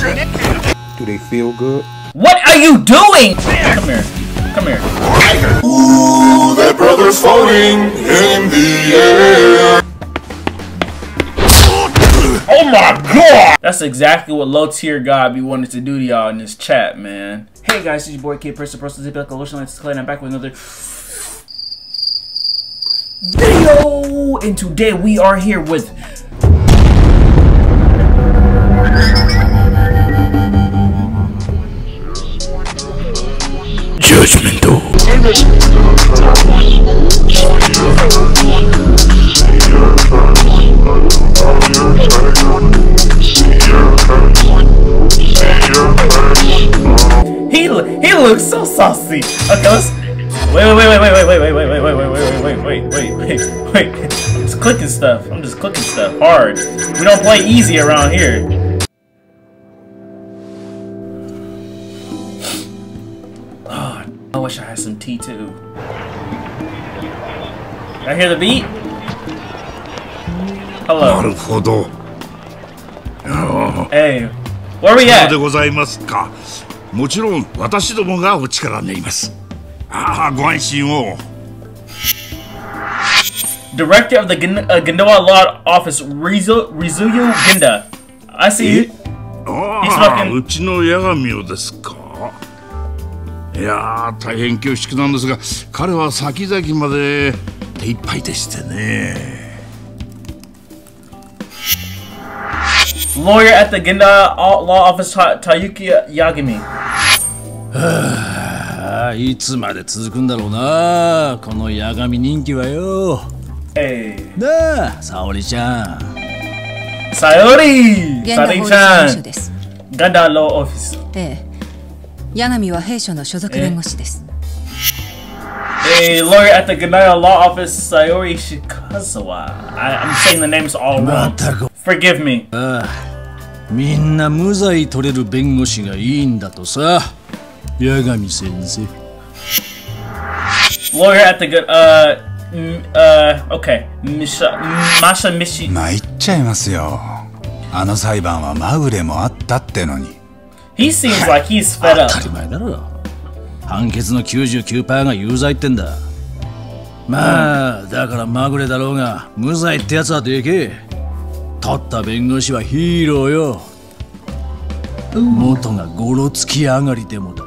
Do they feel good? What are you doing? Come here. Come here. Ooh, that brother's floating in the air. Oh my god! That's exactly what low tier God be wanting to do to y'all in this chat, man. Hey guys, it's your boy Kid Person, Person Zip like a lotion like Clay, and I'm back with another video. And today we are here with Judgmental. he. He looks so saucy. Okay, let's. Wait, wait, wait, wait, wait, wait, wait, wait, wait, wait, wait, wait, wait, wait, wait, wait, wait. I'm clicking stuff. I'm just clicking stuff hard. We don't play easy around here. I hear the beat? Hello. なるほど。Hey, where are we at? でございますか。もちろん私どもがお力になります。ああ、ご安心を。Director of the Gend uh, Law Office, Ryuzo Genda. I see you. いやー大変恐縮なんですが彼は先々まで手いっぱいでしてね。Lawyer at the Ginda Law Office Tayuki Yagami いつまで続くんだろうなこのヤガミ人気はよ、hey. なあサオリちゃん。サオリサオリちゃんガンダーローオフィス、hey. 柳は弊社の所属弁護士です。みんな無罪取れる弁護士がいいんだとさ。ヤガミ先生。Lawyer at the good, uh, uh, okay. Misha, Masha Mishi. まいっちゃいますよ。あの裁判はまぐれもあったってのに。He seems like he's fed 当 up. たり前だろ判決の99%が有罪ってんだまあだからまぐれだろうが無罪ってやつはでけえ取った弁護士はヒーローよ元がゴロつき上がりでもだ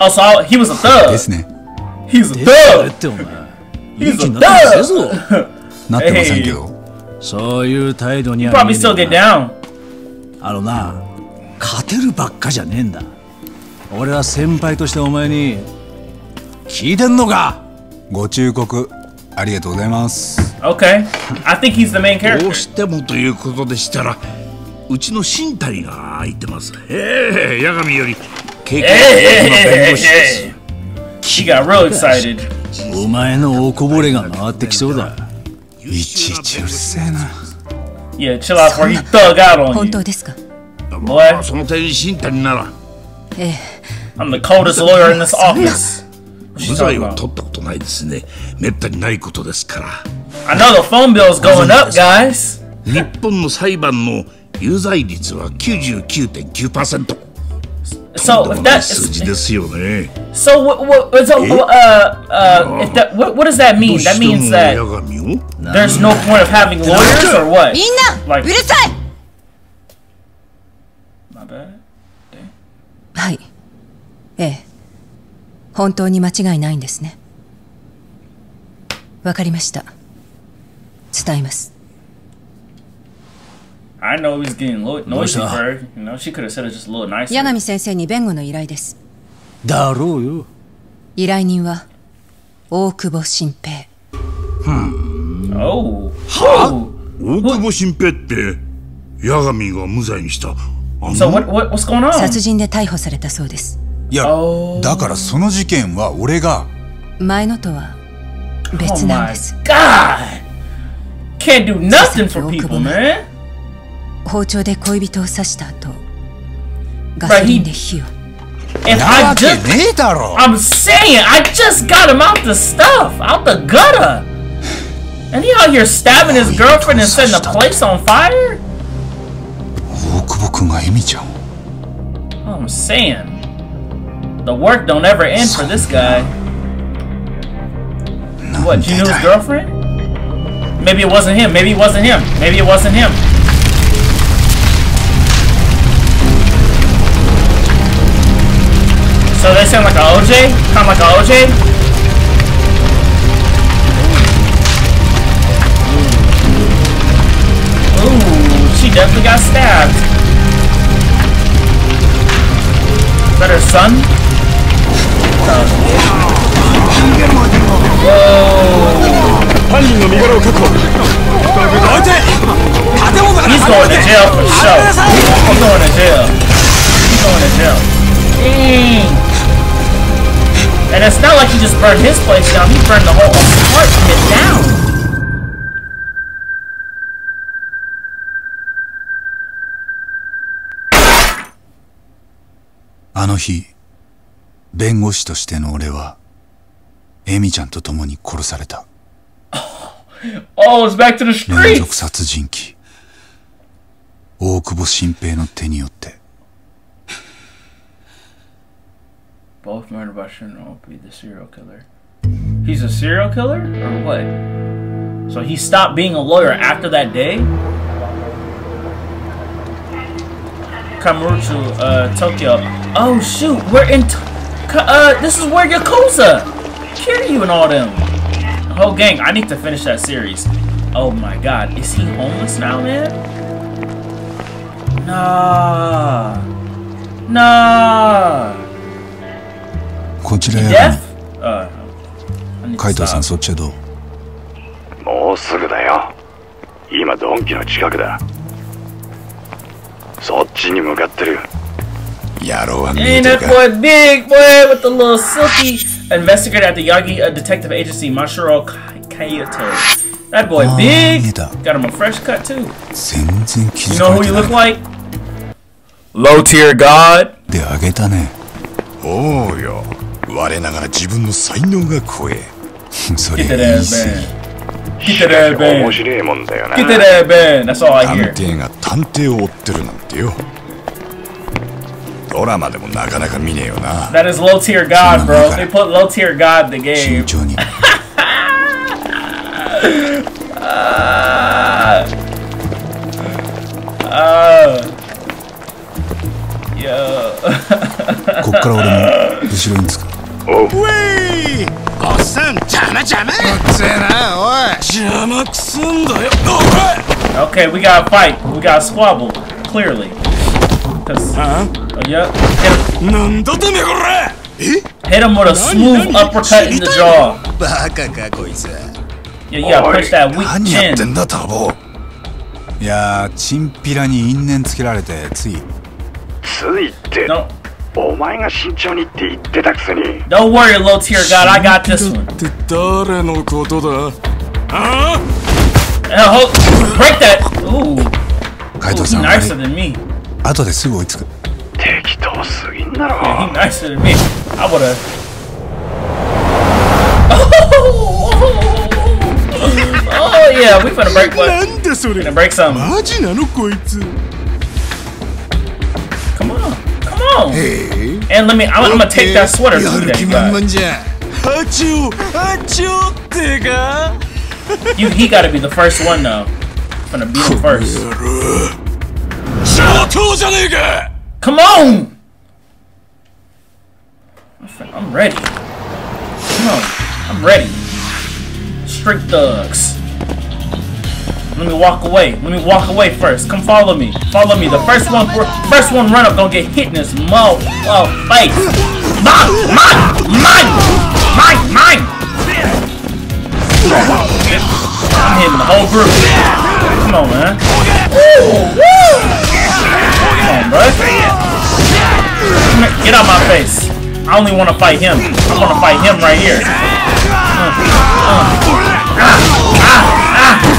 Oh, so I- he was a で thug. すね He's a でそれっ thug. てお前 He's a になってんぜぞ thug. なってませんけどそういう態度には Probably still get な down. あのな勝てるばっかじゃねえんだ俺は先輩としてお前に聞いてんのか？ご忠告ありがとうございます Okay. I think he's the main ど character. うしてもということでしたら、うちの新谷が空いてます。ええ八神より経験 Hey, 豊 hey, 富な hey, 弁護士です。She got real excited. お前のおこぼれが回ってきそうだいちいちうるせえな Yeah, chill out before he thug out on 本 you. 当ですか？Boy, その点新谷ならええ I'm the coldest lawyer in this office. What she 無 talking 罪は about? 取ったことないですね。めったにないことですから。 I know the phone bill's going up, guys. 日本の裁判の有罪率は99.9%。 So とんで if もない that 数字ですよね。 so what what so, uh uh if that what, what does that ど mean? う That して means も that 八神を there's no point of having lawyers or what? みんな Like- はい。ええ。本当に間違いないんですね。わかりました。伝えます。矢上先生に弁護の依頼です。だろうよ。依頼人は大久保新平。ふん、oh. はあ、大久保新平って矢上が無罪にした。So の what, what what's going on? 殺人で逮捕されたそうですいや Oh. だからその事件は俺が前のとは Oh 別なん my です god! Can't do nothing for people, man. 包丁で恋人を刺した後ガソリンで火を If な I just I'm saying I just got him out the stuff, out the gutter. And he out here stabbing his girlfriend and setting the place on fire? 大久保君がエミちゃんを I'm saying. The work don't ever end for this guy. What, you knew his girlfriend? Maybe it wasn't him. Maybe it wasn't him. Maybe it wasn't him. So they sound like a OJ? Kind of like a OJ? Ooh, she definitely got stabbed. Is that son? He's going to jail for sure. He's going to jail. He's going to jail. Dang. And it's not like he just burned his place down. He burned the whole apartment down. あの日弁護士としての俺はエミちゃんと共に殺された Oh, it's back to the 連続 streets. 殺人鬼大久保新平の手によって Both murdered by Shinobi, the serial killer. He's a serial killer? Or what? So he stopped being a lawyer after that day? Kamurocho, uh, Tokyo. Oh shoot, we're in. To- Ka- uh, this is where Yakuza! Kiryu and all them. The whole gang. I need to finish that series. Oh my god, is he homeless now, man? Nah. Nah. こちらや Death? Uh, I need to 海藤さ stop. んそっちはどうもうすぐだよ今ドンキの近くだ そっちに向かってる野郎は見え And てる that か boy big boy with the little silky investigator at the Yagi uh, Detective Agency, Mashiro Kai- Kaito. That boy Ah, big. yeah. Got him a fresh cut too. 全然気 You づ know か who れ you て look ない like? Low tier god. であげたねおうよ我ながら自分の才能が怖えそ Get れ that 言い ass 過 来てれべ面白いもんだよな来てれべそう探偵が探偵を追ってるなんてよ。ドラマでもなかなか見ねえよな。慎重 に。こっから俺も後ろにつく。おっさん邪魔邪魔。うっせえなおい。Okay, we gotta fight. We gotta squabble. Clearly. Cause, oh, yeah. Hit him, with a smooth uppercut in the jaw. バカかこいつ Yeah, you gotta push that weak 何やってん chin. だタボいやーチンピラに因縁つけられてついついって、No, お前が慎重にって言ってたくせに don't worry, low tier god. I got this one. って誰のことだ あ Uh, hold, break that. Ooh, 海 Ooh 藤 he さん nicer 悪い than me. 後ですぐ追いつく適当すぎんだろ Yeah, he nicer than me. I would've. Oh yeah, we finna break what? なんだそれ Finna break something. マジなのこいつ Come on, come on. And let me. I'm, I'm gonna take that sweater や too. る That 気 you 満 got. 々じゃハチョウハチョウってか you he gotta be the first one though. I'm gonna beat him first. Come on! I'm ready. Come on. I'm ready. Street thugs. Let me walk away. Let me walk away first. Come follow me. Follow me. The first one first one run up gonna get hit in this mouth. Oh, face. Mine! Mine! Mine! Mine! Mine! I'm hitting the whole group. Come on, man. Woo. Come on, bro. Get out of my face. I only want to fight him. I want to fight him right here. Uh, uh. Ah, ah.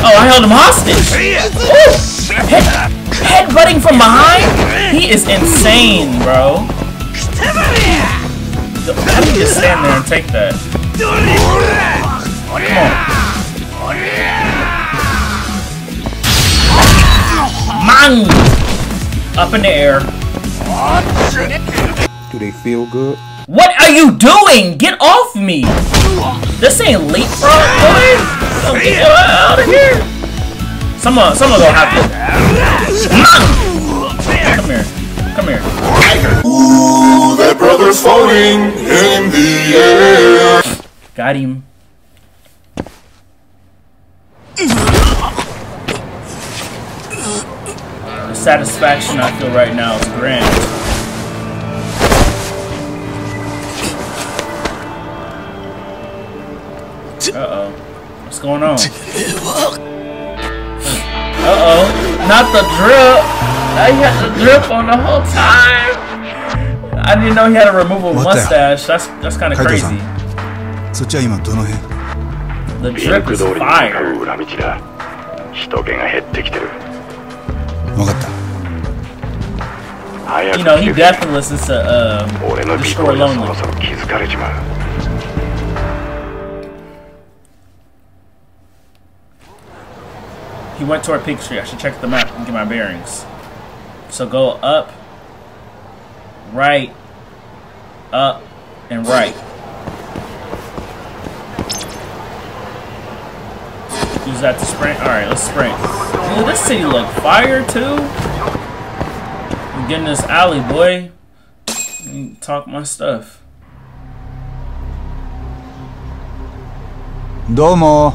Oh, I held him hostage. Ooh. Head, headbutting from behind? He is insane, bro. How do you just stand there and take that? Come on. Bang! Up in the air. Do they feel good? What are you doing? Get off me! This ain't leapfrog, boy! Don't get out of here! Someone, someone gonna have to. Come here. Come here. Ooh, that brother's floating in the air. Got him. The satisfaction I feel right now is grand. Uh-oh. What's going on? Uh-oh. Not the drip! I had the drip on the whole time! I didn't know he had a removable What the- mustache. That's that's kind of カイトさ crazy. んそっちは今どの辺 The ピン drip ク is 通りに向か fire. う裏道だ人気が減ってきてる分かった早 You く know, 来 he てくれ definitely listens to um, 俺の尾 Destroy 行にはそ Lonely. ろそろ気づかれちまう He went toward Peak Street. I should check the map and get my bearings. So go up, right, up, and right. Use that to sprint. All right, let's sprint. Dude, this city look fire too. I'm getting this alley, boy. You Talk my stuff. どうも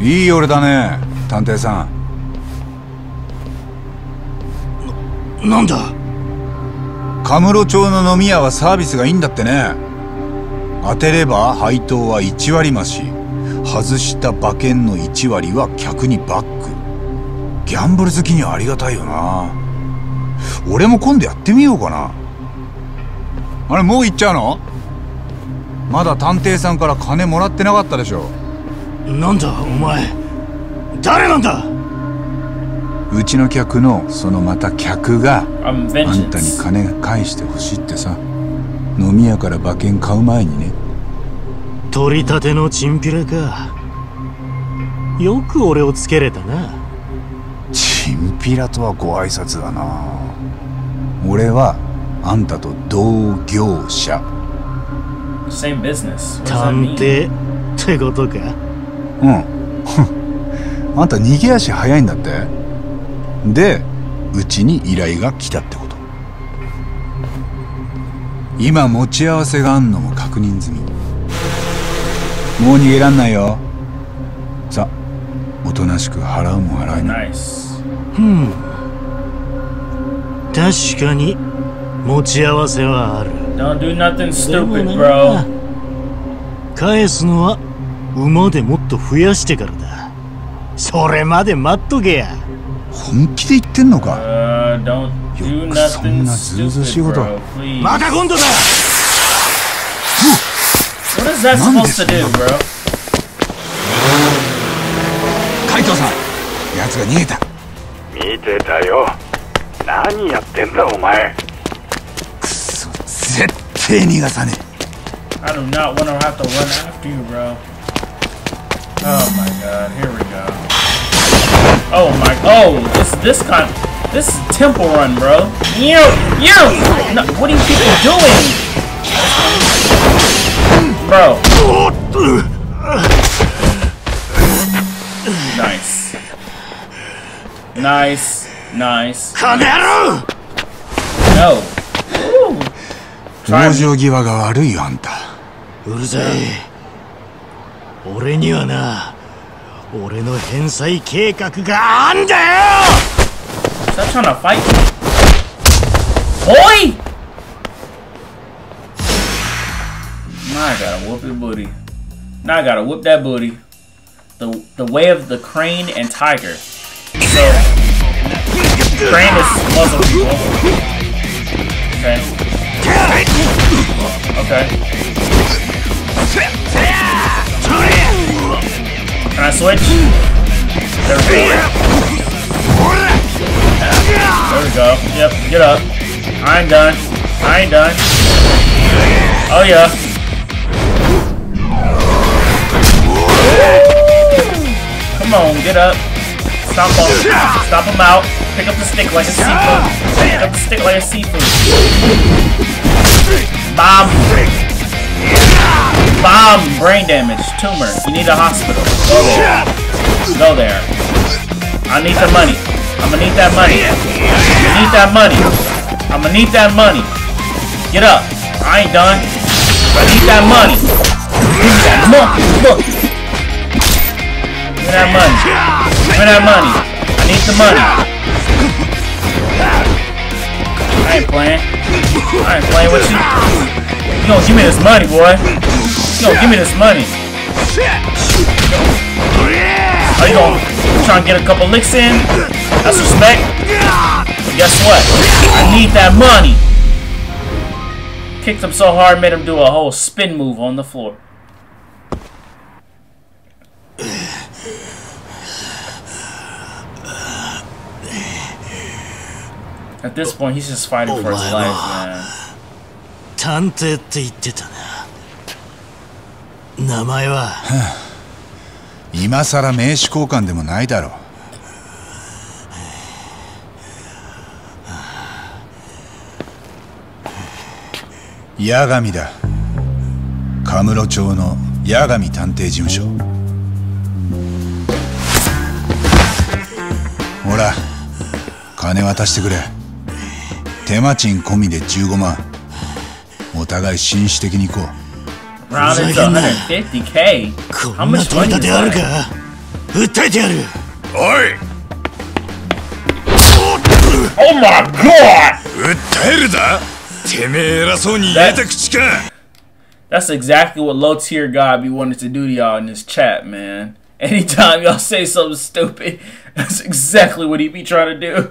いい夜だね探偵さん なんだ？カムロ町の飲み屋はサービスがいいんだってね。当てれば配当は1割増し。外した馬券の1割は客にバック。ギャンブル好きにはありがたいよな。俺も今度やってみようかな。あれもう行っちゃうの？まだ探偵さんから金もらってなかったでしょ。なんだお前。誰なんだ？うちの客のそのまた客があんたに.金返してほしいってさ。飲み屋から馬券買う前にね。取り立てのチンピラか。よく俺をつけれたな。チンピラとはご挨拶だな。俺はあんたと同業者。Same business. 探?偵ってことか。うん。あんた逃げ足早いんだって？でうちに依頼が来たってこと。今持ち合わせがあんのも確認済み。もう逃げらんないよ。さおとなしく払うもん払いな Nice. 確かに持ち合わせはある。Don't do nothing. 返すのは馬でもっと増やしてからだ。それまで待っとけや本気で言ってんのか、uh, よそんなずしいことまた今度だ！何でそんなカイトさん奴が逃げた見てたよ何やってんだお前くそ絶対逃がさねえ Oh my, oh, this this kind, this is temple run, bro. You, you, no, what are you people doing, bro? Nice, nice, nice. 金野郎 No. Ooh. え往生際が悪いよあんたうるさい俺にはな 俺の返済計画があんだよ Is that trying to fight me? Boy! Now I gotta whoop his booty. Now I gotta whoop that booty. The the way of the crane and tiger. So crane is muzzle people. Okay. Okay. Switch? There we go. There we go. Yep, get up. I ain't done. I ain't done. Oh yeah. Come on, get up. Stomp him. Stomp him out. Pick up the stick like a seafood. Pick up the stick like a seafood. Bomb. Bomb. Brain damage. Tumor. You need a hospital. Go there. Go there. I need the money. I'm gonna need that money. I need that money. I'm gonna need that money. Get up. I ain't done. I need that money. Give me that money. Look. Give me that money. Give me that money. I need the money. I ain't playing. I ain't playing with you. Gonna give me this money, boy. Gonna give me this money. Are you gonna try and get a couple licks in? That's respect. But guess what? I need that money. Kicked him so hard, made him do a whole spin move on the floor. At this point, he's just fighting oh for his life, man. 探偵って言ってたな。名前は？今さら名刺交換でもないだろう。八神だ。カムロ町の八神探偵事務所。ほら金渡してくれ。手間賃込みで15万。お互い紳士的に行こう Rounded to 150k. こ How んな much 取り money 立 is てある that? か訴えてやるおい Oh my god! 訴えるだてめえ偉そうに言えた口か That's exactly what low tier God be wanting to do to y'all in this chat, man. Anytime y'all say something stupid, that's exactly what he be trying to do.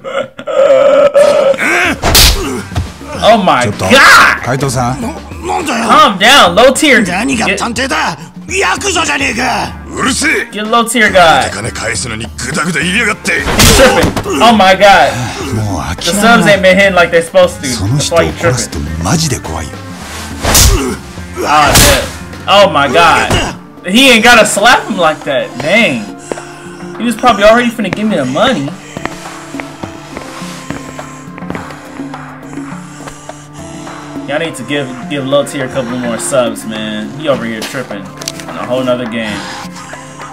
oh my ちょっと god! 海藤さんなんだよ Calm down, low tier. 何が Get, 探偵だヤクザじゃねえかうるせえ get low tier God. 金返すのにグダグダ言いやがって Tripping. Oh my god. もう The 諦 subs め ain't been hitting like they're supposed to. その That's 人を why you 殺すと tripping. マジで怖いよ Ah, shit. Oh my god. He ain't gotta slap him like that. Dang. He was probably already finna give me the money. Y'all need to give give low tier a couple more subs, man. He over here tripping on a whole nother game.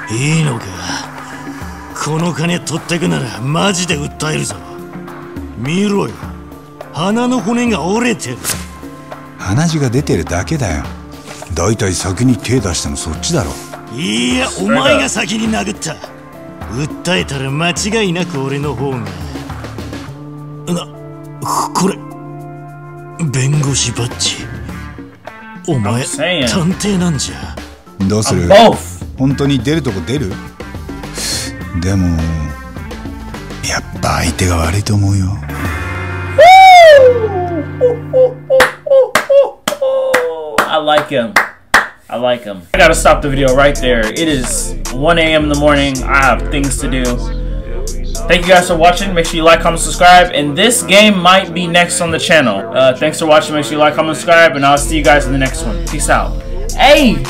いいのか？この金取ってくならマジで訴えるぞ。見ろよ。鼻の骨が折れてる。鼻血が出てるだけだよ。だいたい先に手出したのそっちだろ。いやお前が先に殴った。訴えたら間違いなく俺の方が。なこれ弁護士バッジお前.探偵なんじゃどうする.本当に出るとこ出るでもやっぱ相手が悪いと思うよ I like him. I like him. I gotta stop the video right there. It is 1 a.m. in the morning. I have things to do. Thank you guys for watching. Make sure you like, comment, subscribe. And this game might be next on the channel. Uh, thanks for watching. Make sure you like, comment, subscribe. And I'll see you guys in the next one. Peace out. Hey!